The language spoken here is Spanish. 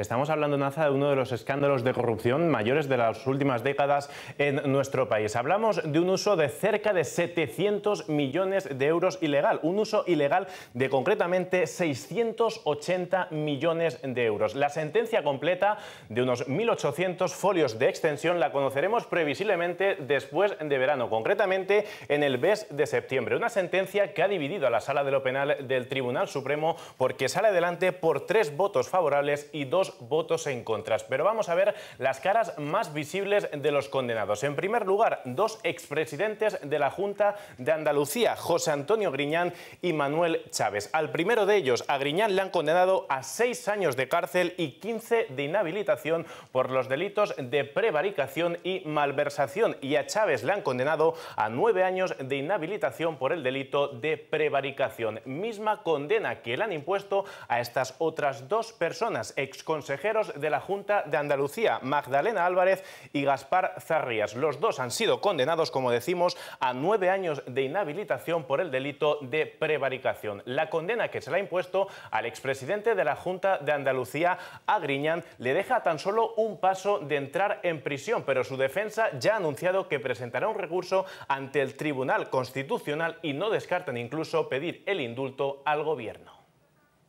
Estamos hablando, Naza, de uno de los escándalos de corrupción mayores de las últimas décadas en nuestro país. Hablamos de un uso de cerca de 700 millones de euros ilegal, un uso ilegal de concretamente 680 millones de euros. La sentencia completa de unos 1.800 folios de extensión la conoceremos previsiblemente después de verano, concretamente en el mes de septiembre. Una sentencia que ha dividido a la Sala de lo Penal del Tribunal Supremo porque sale adelante por tres votos favorables y dos votos en contras. Pero vamos a ver las caras más visibles de los condenados. En primer lugar, dos expresidentes de la Junta de Andalucía, José Antonio Griñán y Manuel Chávez. Al primero de ellos, a Griñán le han condenado a seis años de cárcel y 15 de inhabilitación por los delitos de prevaricación y malversación. Y a Chávez le han condenado a nueve años de inhabilitación por el delito de prevaricación. Misma condena que le han impuesto a estas otras dos personas, ex consejeros de la Junta de Andalucía, Magdalena Álvarez y Gaspar Zarrías. Los dos han sido condenados, como decimos, a nueve años de inhabilitación por el delito de prevaricación. La condena que se le ha impuesto al expresidente de la Junta de Andalucía, Agriñán, le deja tan solo un paso de entrar en prisión, pero su defensa ya ha anunciado que presentará un recurso ante el Tribunal Constitucional y no descartan incluso pedir el indulto al Gobierno.